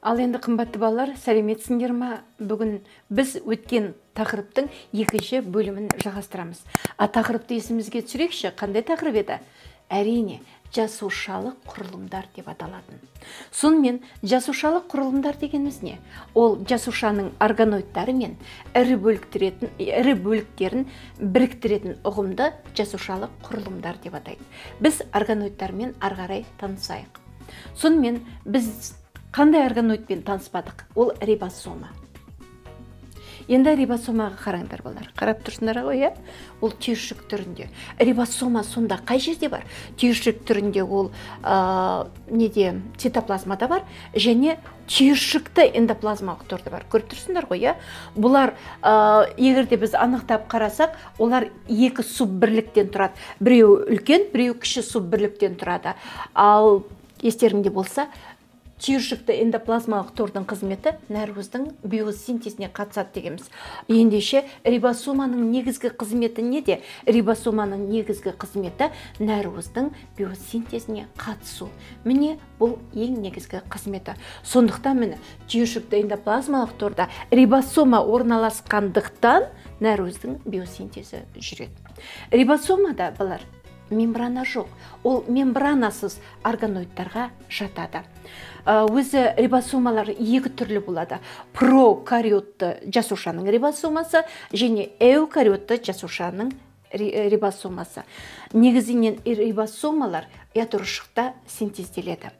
ал енді қымбатты балалар сәлеметсіңдер ма? Бүгін біз өткен тақырыптың екінші бөлімін жалғастырамыз. А тақырыпты есімізге түсірейікші. Қандай тақырып еді? Әрине жасушалық құрылымдар деп аталатын. Сонымен жасушалық құрылымдар дегеніміз не? Ол жасушаның органоидтары мен ірі ірі бөліктерін біріктіретін ұғымды жасушалық құрылымдар деп атайды. Біз органоидтармен ары қарай танысайық. Сонымен біз қандай органоидпен таныспадық? Ол рибосома. Енді рибосомаға қараңдар балалар қарап тұрсыңдар ғой иә? Ол түйіршік түрінде. Рибосома сонда қай жерде бар? Түйіршік түрінде ол ә, неде? Цитоплазмада бар. Және түйіршікті эндоплазмалық торда бар. Көріп тұрсыңдар ғой иә? Бұлар ә, егер де біз анықтап қарасақ олар екі суббірліктен тұрады. Біреуі үлкен біреуі кіші суббірліктен тұрады. Ал естеріңде болса түйіршікті эндоплазмалық тордың қызметі нәруыздың биосинтезіне қатысады дегенбіз. Ендеше рибосоманың негізгі қызметі неде рибосоманың негізгі қызметі нәруыздың биосинтезіне қатысу. Міне бұл ең негізгі қызметі. Сондықтан міне түйіршікті эндоплазмалық торда рибосома орналасқандықтан нәруыздың биосинтезі жүреді. Рибосомада балалар мембрана жоқ ол мембранасыз органоидтарға жатады. Өзі рибосомалар екі түрлі болады. Прокариотты жасушаның рибосомасы және эукариотты жасушаның рибосомасы. Негізінен рибосомалар ядрушықта синтезделеді.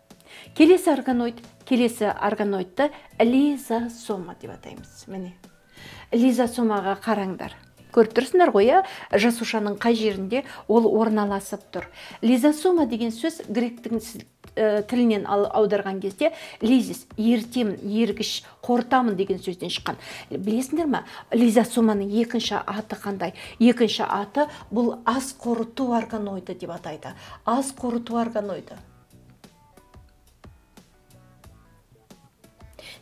Келесі органоид келесі органоидты лизосома деп атаймыз. Міне. Лизосомаға қараңдар. Көріп тұрсыңдар ғой иә? Жасушаның қай жерінде ол орналасып тұр. Лизосома деген сөз гректің тілінен аударған кезде лизис ертемін ергіш қорытамын деген сөзден шыққан. Білесіңдер ма лизосоманың екінші аты қандай? Екінші аты бұл ас қорыту органоиды деп атайды. Ас қорыту органоиды.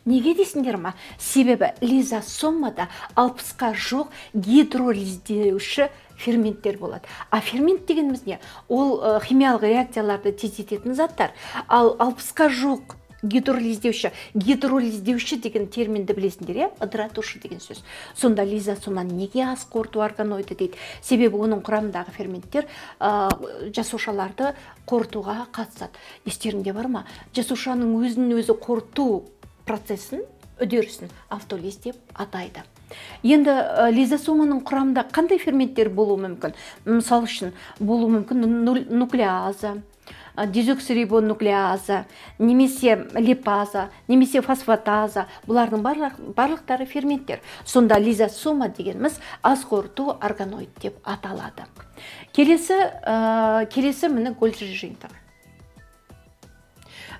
Неге дейсіңдер ма? Себебі лизосомада алпысқа жоқ гидролиздеуші ферменттер болады. А фермент дегеніміз не? Ол ә, химиялық реакцияларды тездететін заттар. Ал алпысқа жоқ гидролиздеуші гидролиздеуші деген терминді білесіңдер иә? Ыдыратушы деген сөз. Сонда лизосоманы неге ас қорыту органоиды дейді. Себебі оның құрамындағы ферменттер ә, жасушаларды қорытуға қатысады. Естеріңде бар ма? Жасушаның өзін өзі қорыту процесін үдерісін автолиз деп атайды. Енді лизосоманың құрамында қандай ферменттер болуы мүмкін? Мысалы үшін болуы мүмкін нуклеаза дезоксирибонуклеаза немесе липаза немесе фосфатаза. Бұлардың барлық, барлықтары ферменттер. Сонда лизосома дегеніміз ас қорыту органоид деп аталады. Келесі ә, келесі міне гольжи жиынтығы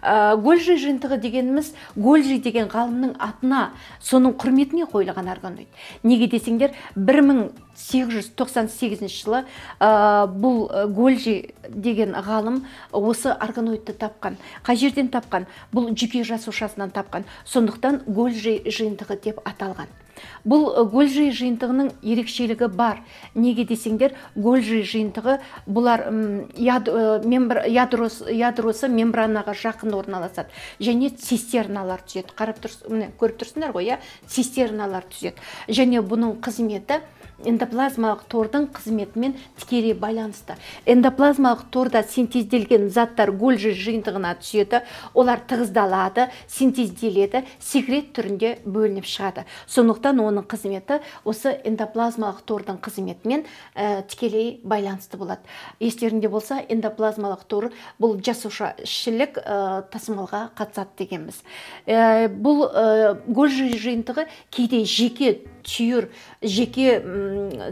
ә, гольжи жиынтығы дегеніміз гольжи деген ғалымның атына соның құрметіне қойылған органоид неге десеңдер 1898 жылы ә, бұл гольжи деген ғалым осы органоидты тапқан қай жерден тапқан? Бұл жүйке жасушасынан тапқан. Сондықтан гольжи жиынтығы деп аталған. Бұл гольжи жиынтығының ерекшелігі бар. Неге десеңдер гольжи жиынтығы бұлар ядросы, ядросы мембранаға жақын орналасады. Және цистерналар түзеді. Қарап тұрсың көріп тұрсыңдар ғой иә? Цистерналар түзеді. Және бұның қызметі эндоплазмалық тордың қызметімен тікелей байланысты. Эндоплазмалық торда синтезделген заттар гольжи жиынтығына түседі олар тығыздалады синтезделеді секрет түрінде бөлініп шығады. Сондықтан оның қызметі осы эндоплазмалық тордың қызметімен ә, тікелей байланысты болады. Естеріңде болса эндоплазмалық тор бұл жасуша ішілік ә, тасымалға қатысады дегенбіз. Ә, бұл ә, гольжи жиынтығы кейде жеке түйір жеке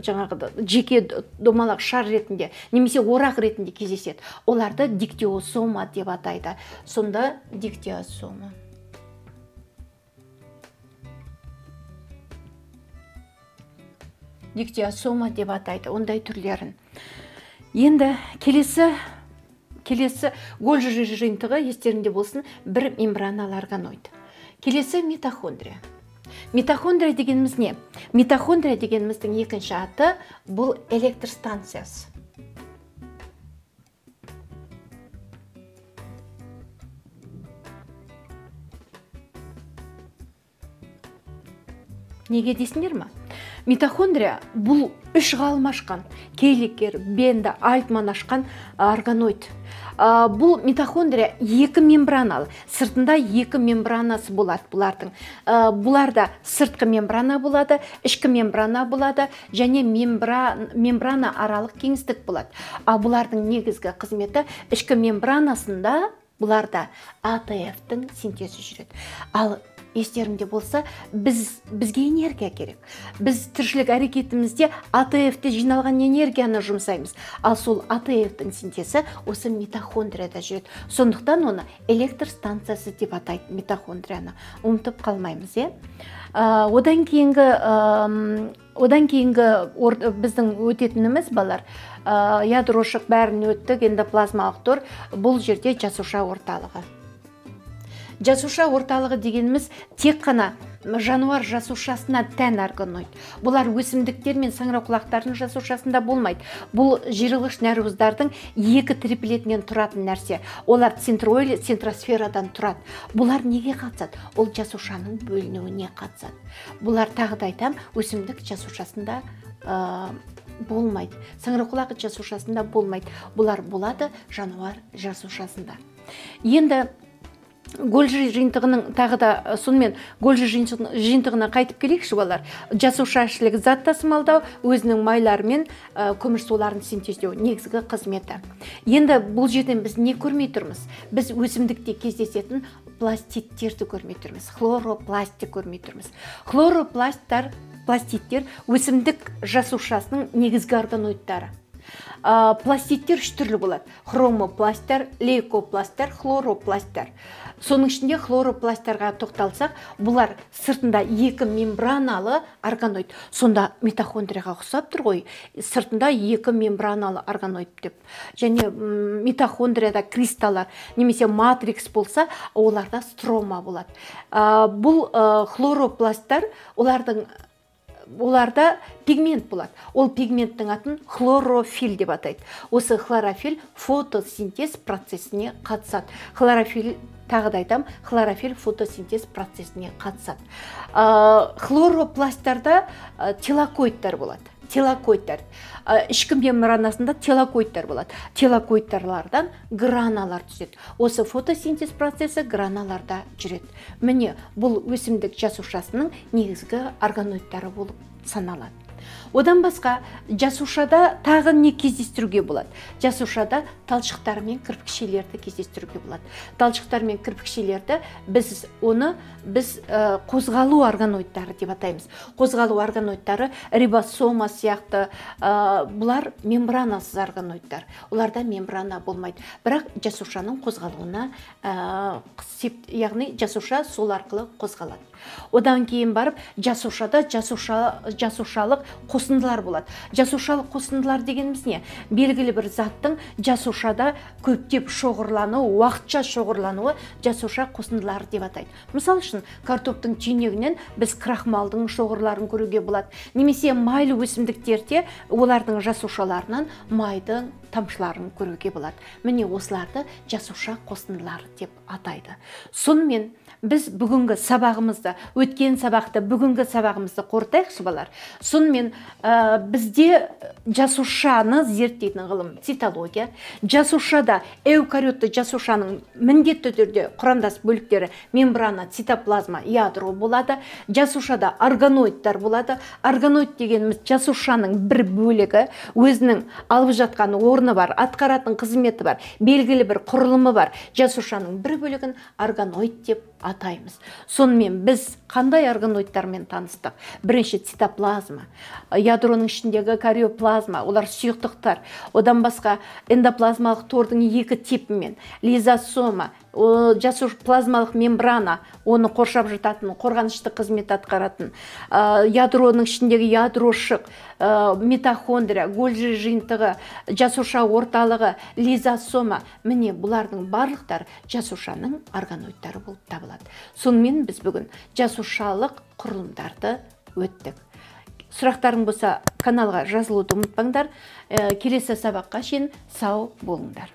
жаңағы жеке домалақ шар ретінде немесе орақ ретінде кездеседі. Оларды диктиосома деп атайды. Сонда диктиосома. Диктиосома деп атайды ондай түрлерін. Енді келесі келесі гольжи жиынтығы естеріңде болсын бір мембраналы органоид келесі митохондрия митохондрия дегеніміз не? Митохондрия дегеніміздің екінші аты бұл электр станциясы неге дейсіңдер ма? Митохондрия бұл үш ғалым ашқан. Кейликер бенда альтман ашқан органоид. Бұл митохондрия екі мембраналы. Сыртында екі мембранасы болады бұлардың. Бұларда сыртқы мембрана болады ішкі мембрана болады және мембрана аралық кеңістік болады. Ал бұлардың негізгі қызметі ішкі мембранасында бұларда атф-тің синтезі жүреді. Ал естеріңде болса біз бізге энергия керек. Біз тіршілік әрекетімізде атф жиналған энергияны жұмсаймыз. Ал сол атф-тің синтезі осы митохондрияда жүреді. Сондықтан оны электр станциясы деп атайды митохондрияны. Ұмытып қалмаймыз иә? Одан кейінгі одан кейінгі біздің өтетініміз балар ядрошық бәрін өттік эндоплазмалық тор. Бұл жерде жасуша орталығы. Жасуша орталығы дегеніміз тек қана жануар жасушасына тән органоид бұлар өсімдіктер мен саңырауқұлақтардың жасушасында болмайды. Бұл жиырылғыш нәруыздардың екі триплетінен тұратын нәрсе. Олар центройль центросферадан тұрады. Бұлар неге қатысады? Ол жасушаның бөлінуіне қатысады. Бұлар тағы да айтамын өсімдік жасушасында ә, болмайды. Саңырауқұлақ жасушасында болмайды. Бұлар болады жануар жасушасында. Енді гольжи жиынтығының тағы да сонымен гольжи жиынтығына қайтып келейікші балалар. Жасуша ішілік зат тасымалдау өзінің майларымен көмір суларын синтездеу негізгі қызметі. Енді бұл жерден біз не көрмей тұрмыз? Біз өсімдікте кездесетін пластидтерді көрмей тұрмыз. Хлоропластты көрмей тұрмыз. Хлоропласттар пластидтер өсімдік жасушасының негізгі органоидтары. Пластидтер үш түрлі болады. Хромопласттар лейкопласттар хлоропласттар соның ішінде хлоропласттарға тоқталсақ бұлар сыртында екі мембраналы органоид. Сонда митохондрияға ұқсап тұр ғой. Сыртында екі мембраналы органоид деп. Және митохондрияда кристаллар немесе матрикс болса оларда строма болады. Бұл хлоропласттар олардың оларда пигмент болады. Ол пигменттің атын хлорофиль деп атайды. Осы хлорофиль фотосинтез процесіне қатысады. Хлорофиль тағы да айтамын хлорофиль фотосинтез процесіне қатысады. Хлоропласттарда телокоидтар болады. Телокоидтар. Ішкі мембранасында телокоидтар болады. Телокоидтарлардан граналар түседі. Осы фотосинтез процесі граналарда жүреді. Міне бұл өсімдік жасушасының негізгі органоидтары болып саналады. Одан басқа жасушада тағы не кездестіруге болады? Жасушада талшықтар мен кірпікшелерді кездестіруге болады. Талшықтар мен кірпікшелерді біз оны біз қозғалу органоидтары деп атаймыз. Қозғалу органоидтары рибосома сияқты бұлар мембранасыз органоидтар. Оларда мембрана болмайды. Бірақ жасушаның қозғалуына ә, яғни жасуша сол арқылы қозғалады. Одан кейін барып жасушада жасуша жасушалық қосындылар болады. Жасушалық қосындылар дегеніміз не? Белгілі бір заттың жасушада көптеп шоғырлануы уақытша шоғырлануы жасуша қосындылары деп атайды. Мысалы үшін картоптың түйнегінен біз крахмалдың шоғырларын көруге болады. Немесе майлы өсімдіктерде олардың жасушаларынан майдың тамшыларын көруге болады. Міне осыларды жасуша қосындылары деп атайды. Сонымен біз бүгінгі сабағымызды өткен сабақты бүгінгі сабағымызды қорытайықшы балалар. Сонымен ә, бізде жасушаны зерттейтін ғылым цитология. Жасушада эукариотты жасушаның міндетті түрде құрамдас бөліктері мембрана цитоплазма ядро болады. Жасушада органоидтар болады. Органоид дегеніміз жасушаның бір бөлігі өзінің алып жатқан орны бар атқаратын қызметі бар белгілі бір құрылымы бар. Жасушаның бір бөлігін органоид деп атаймыз. Сонымен біз қандай органоидтармен таныстық? Бірінші цитоплазма. Ядроның ішіндегі кариоплазма олар сұйықтықтар. Одан басқа эндоплазмалық тордың екі типімен. Лизосома жасуш плазмалық мембрана оны қоршап жататын қорғанышты қызмет атқаратын ядроның ішіндегі ядрошық митохондрия гольжи жиынтығы жасуша орталығы лизосома. Міне бұлардың барлықтары жасушаның органоидтары болып табылады. Сонымен біз бүгін жасушалық құрылымдарды өттік. Сұрақтарың болса каналға жазылуды ұмытпаңдар. Келесі сабаққа шейін сау болыңдар.